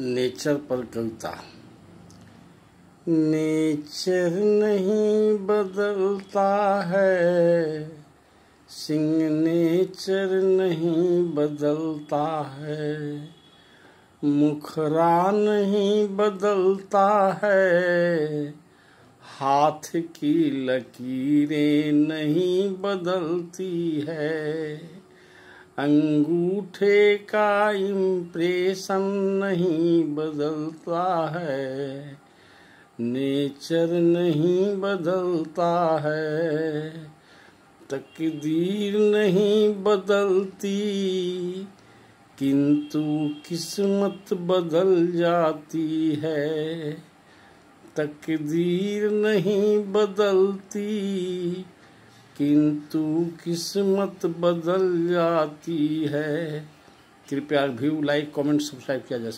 Nature पर कविता nature नहीं बदलता है। सिंह नेचर नहीं बदलता है। मुखरा नहीं बदलता है। हाथ की लकीरें नहीं बदलती है। अंगूठे का इम्प्रेशन नहीं बदलता है। नेचर नहीं बदलता है। तकदीर नहीं बदलती, किंतु किस्मत बदल जाती है। तकदीर नहीं बदलती किंतु किस्मत बदल जाती है। कृपया व्यू लाइक कमेंट सब्सक्राइब किया जा